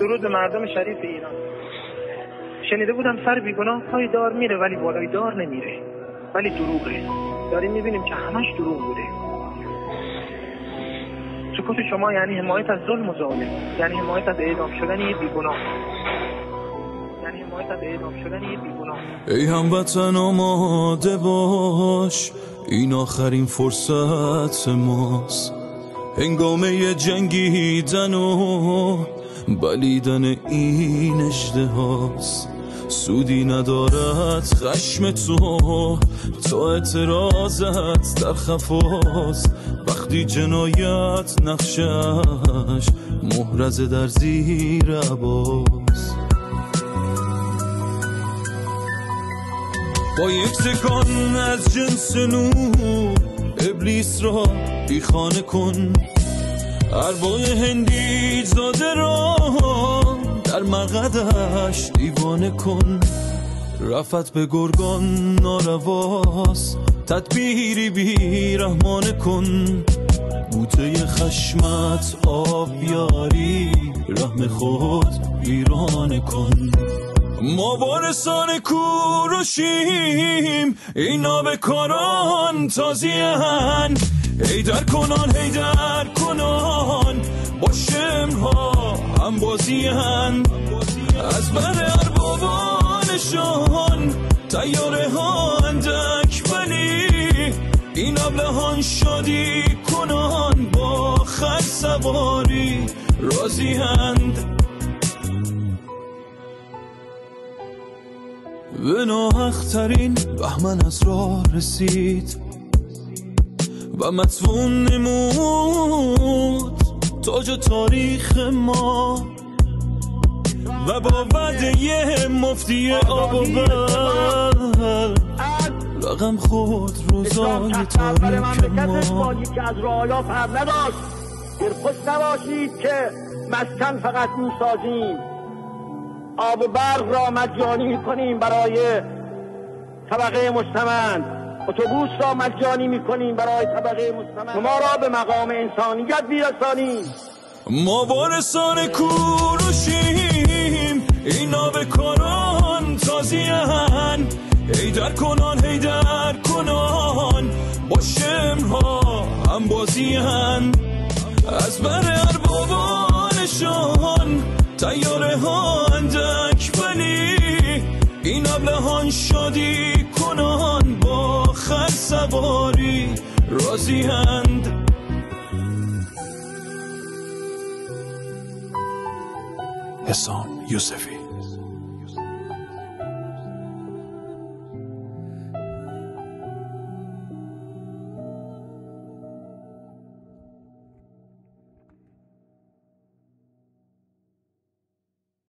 درود مردم شریف ایران. شنیده بودم سر بیگناه پای دار میره ولی بالای دار نمیره ولی دروغه. داریم می‌بینیم که همش دروغ بوده. سکوت شما یعنی حمایت از ظلم و ظالم. یعنی حمایت از اعدام شدن یه بیگناه. یعنی حمایت از اعدام شدن یه بیگناه. ای هموطن آماده باش این آخرین فرصت ماست. هنگامه جنگیدن و بلیدن این اجده هاست. سودی ندارد خشم تو. تا اعتراضت در خفاست. وقتی جنایت نقشش محرز در زیر عباس. با یک سکان از جنس نور ابلیس را بیخانه کن. اربای هندی زاده را در مقدش دیوانه کن. رفت به گرگان نارواس تدبیری بی رحمانه کن. بوته خشمت آب بیاری رحم خود ویرانه کن. ما وارثان کوروشیم اینا به کاران تازیهن هیدر کنان هیدر کنان. با شمرها هم بازیهن از بر اربابانشان تیاره ها اندک ولی این ابلهان شادی کنان با خر سواری راضی هند. به ناحقترین بهمن از راه رسید. و مدفون نمود. تاج تاریخ ما و با وعده مفتی آب و بر رقم خود روزای تاریک ما. که از رایا نداشت. دلخوش نباشید که مسکن فقط می‌سازیم آب و برق را مجانی می‌کنیم برای طبقه مستمند اتوبوس را مجانی می‌کنیم برای طبقه مستمند شما را به مقام انسانیت بیرسانیم ما وارثان کوروشیم. اینا به کاران تازیهن هیدر کنان هیدر کنان. با شمرها هم بازیهن از بر اربابانشان تیاره ها اندک ولی این ابلهان شادی کنان. راضی هند حسام یوسفی